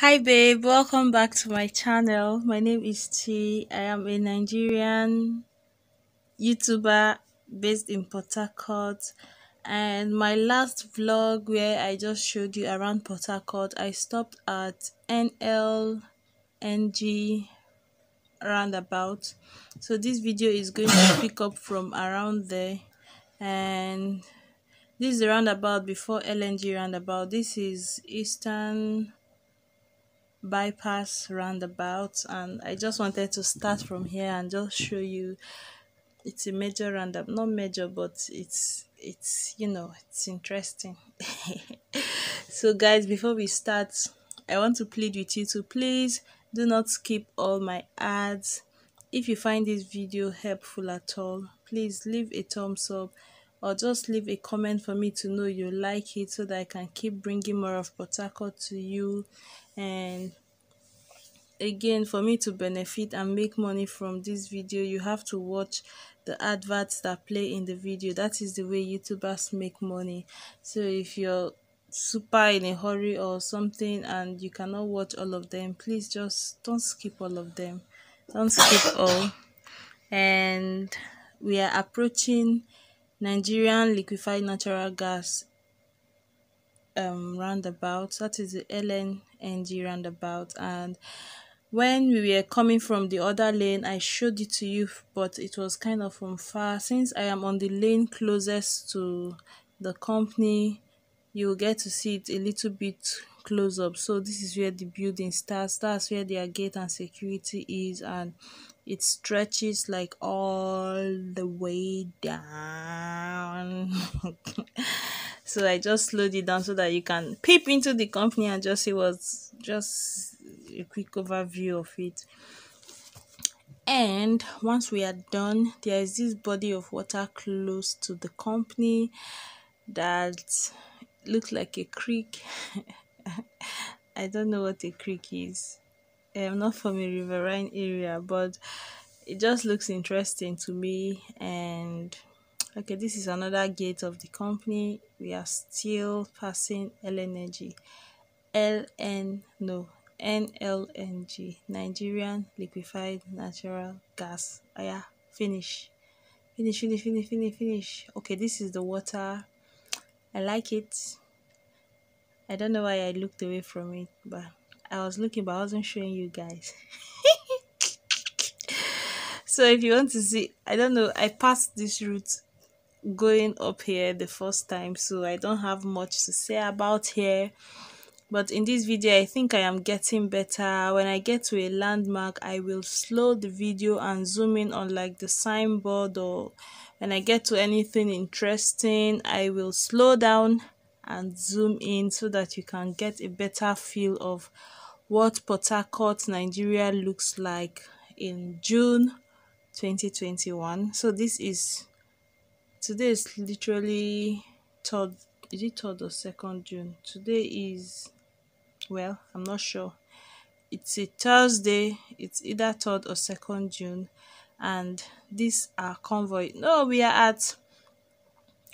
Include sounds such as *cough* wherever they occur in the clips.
Hi babe, welcome back to my channel. My name is T. I am a Nigerian YouTuber based in Port Harcourt. And my last vlog where I just showed you around Port Harcourt, I stopped at NLNG roundabout. So this video is going to pick up from around there. And this is the roundabout before LNG roundabout. This is Eastern bypass roundabout and I just wanted to start from here and just show you it's a major roundabout not major but it's it's you know it's interesting. *laughs* So guys before we start I want to plead with you to please do not skip all my ads. If you find this video helpful at all please leave a thumbs up or just leave a comment for me to know you like it so that I can keep bringing more of Port to you and again for me to benefit and make money from this video you have to watch the adverts that play in the video. That is the way youtubers make money. So if you're super in a hurry or something and you cannot watch all of them please just don't skip all of them. Don't skip all. And we are approaching Nigerian liquefied natural gas um roundabout that is the LNNG roundabout. And when we were coming from the other lane I showed it to you but it was kind of from far since I am on the lane closest to the company you will get to see it a little bit close up. So this is where the building starts. That's where their gate and security is and it stretches like all the way down *laughs* so i just slowed it down so that you can peep into the company and just see what's just a quick overview of it. And once we are done there is this body of water close to the company that looks like a creek. *laughs* I don't know what a creek is. I'm not from a riverine area but it just looks interesting to me and okay this is another gate of the company. We are still passing LNG LN no NLNG Nigerian liquefied natural gas. Oh yeah finish. Finish finish finish finish finish. Okay this is the water. I like it. I don't know why I looked away from it but I was looking but I wasn't showing you guys. *laughs* So if you want to see I don't know I passed this route going up here the first time so I don't have much to say about here. But in this video I think I am getting better. When I get to a landmark I will slow the video and zoom in on like the signboard or when I get to anything interesting I will slow down and zoom in so that you can get a better feel of what Port Harcourt, Nigeria looks like in June 2021 so this is today is literally third is it third or second June? Today is well i'm not sure. It's a thursday it's either third or second june and this are convoy no we are at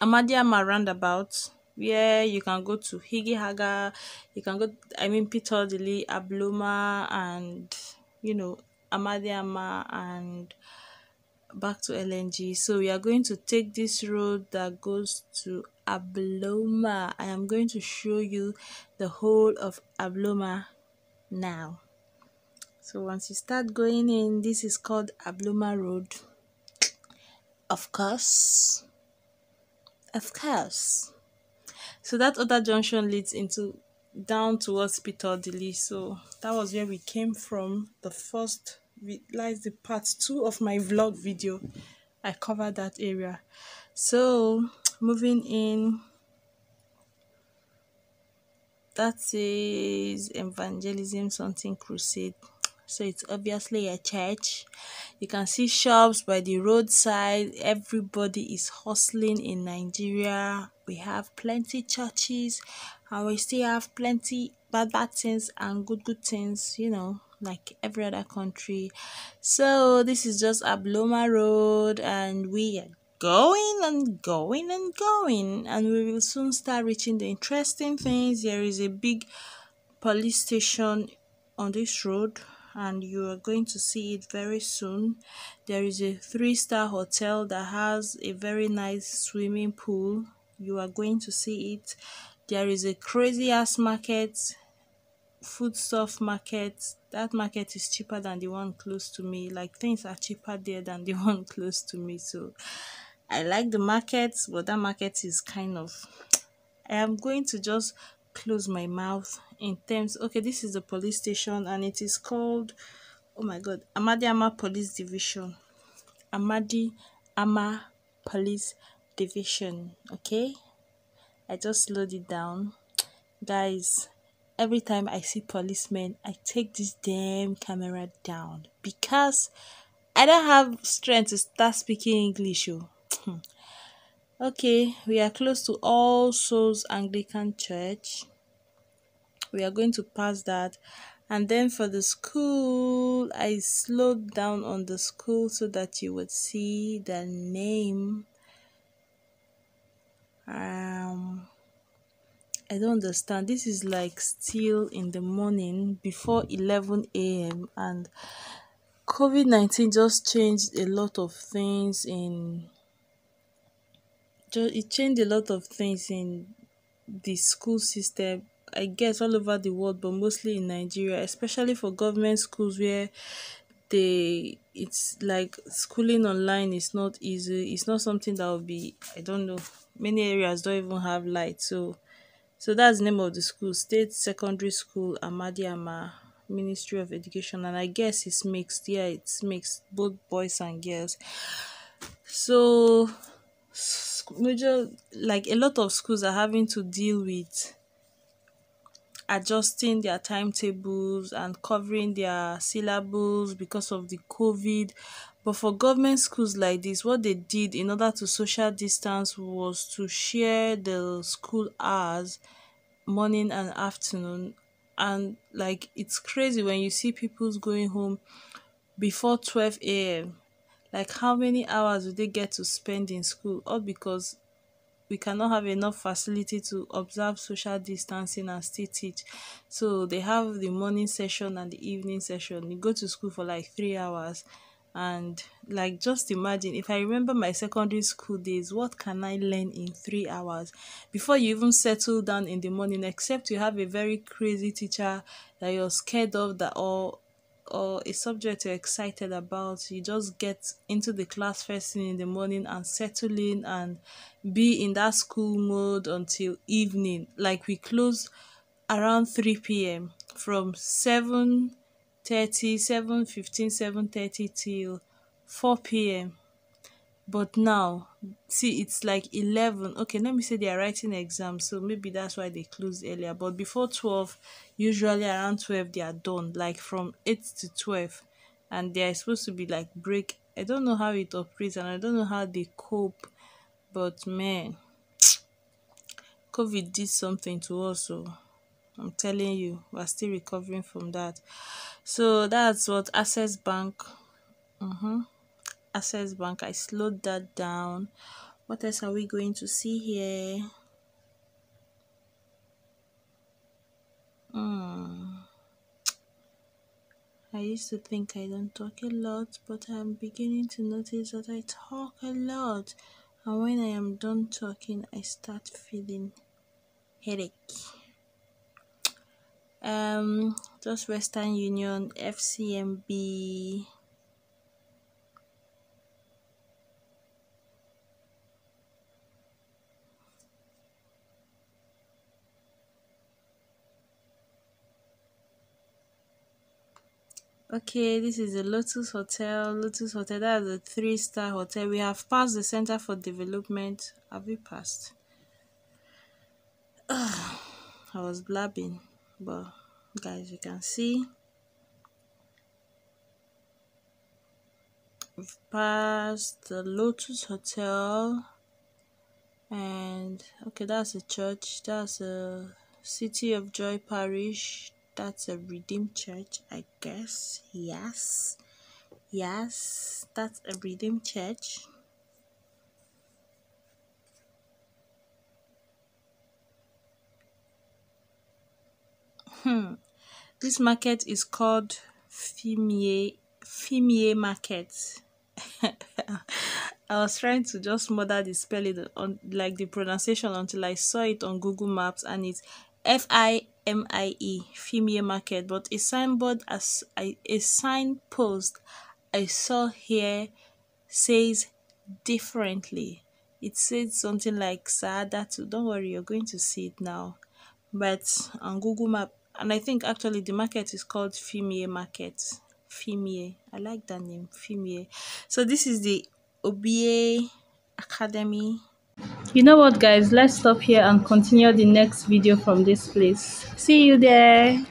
Amadi Ama roundabout where you can go to Higi you can go I mean Peter Odili Abuloma and you know Amadi Ama and back to LNG. So we are going to take this road that goes to Abuloma. I am going to show you the whole of Abuloma now. So once you start going in, this is called Abuloma Road. Of course. Of course. So that other junction leads into down towards Peter Odili. So that was where we came from. The first lies the part two of my vlog video. I covered that area. So moving in. That is evangelism something crusade. So it's obviously a church. You can see shops by the roadside. Everybody is hustling in nigeria. We have plenty churches. And we still have plenty bad bad things and good good things you know like every other country. So this is just Abuloma Road and we are going and going and going and we will soon start reaching the interesting things. There is a big police station on this road and you are going to see it very soon. There is a three star hotel that has a very nice swimming pool. You are going to see it. There is a crazy ass market, foodstuff market. That market is cheaper than the one close to me. Like things are cheaper there than the *laughs* one close to me. So I like the market, but that market is kind of I am going to just close my mouth in terms okay this is the police station and it is called oh my god amadi ama police division amadi ama police division okay i just slowed it down guys every time i see policemen i take this damn camera down because i don't have strength to start speaking english oh *tsk* Okay, we are close to All Souls Anglican Church. We are going to pass that. And then for the school, I slowed down on the school so that you would see the name. Um, I don't understand. This is like still in the morning before 11 a.m. and COVID 19 just changed a lot of things in just it changed a lot of things in the school system I guess all over the world but mostly in Nigeria especially for government schools where they it's like schooling online is not easy it's not something that will be I don't know many areas don't even have light so so that's the name of the school state secondary school Amadi Ama Ministry of Education and I guess it's mixed yeah it's mixed both boys and girls so major like a lot of schools are having to deal with adjusting their timetables and covering their syllables because of the COVID. But for government schools like this, what they did in order to social distance was to share the school hours, morning and afternoon. And like it's crazy when you see people's going home before 12 a.m like how many hours do they get to spend in school? All because we cannot have enough facility to observe social distancing and still teach. So they have the morning session and the evening session. You go to school for like three hours and like just imagine if i remember my secondary school days what can i learn in three hours before you even settle down in the morning except you have a very crazy teacher that you're scared of that or or a subject you're excited about, you just get into the class first thing in the morning and settle in and be in that school mode until evening. Like we close around 3 p.m. from 7 30, 7 15, 7 30 till 4 p.m. But now, see, it's like 11. Okay, let me say they are writing exams, so maybe that's why they closed earlier. But before 12, usually around 12, they are done, like from 8 to 12. And they are supposed to be like break. I don't know how it operates and I don't know how they cope. But man, COVID did something to us, so I'm telling you, we're still recovering from that. So that's what Access Bank. Mm-hmm. Access Bank. I slowed that down. What else are we going to see here? Hmm. I used to think I don't talk a lot, but I'm beginning to notice that I talk a lot. And when I am done talking, I start feeling headache. Um, just Western Union, FCMB, Okay, this is the Lotus Hotel. Lotus Hotel, that's a three star hotel. We have passed the Center for Development. Have we passed? *sighs* I was blabbing, but guys, you can see we've passed the Lotus Hotel, and okay, that's a church. That's a City of Joy Parish that's a redeemed church, I guess. Yes. Yes, that's a redeemed church. Hmm. This market is called Fimie Fimie Market. *laughs* I was trying to just mother the spelling on like the pronunciation until I saw it on Google Maps and it's F I M I E Fimie Market. But a signboard as I a signpost I saw here says differently. It says something like Saadatu. Don't worry, you're going to see it now. But on Google Map, and I think actually the market is called Fimie Market. Fimie. I like that name, Fimie. So this is the Obie Academy. You know what guys, let's stop here and continue the next video from this place. See you there.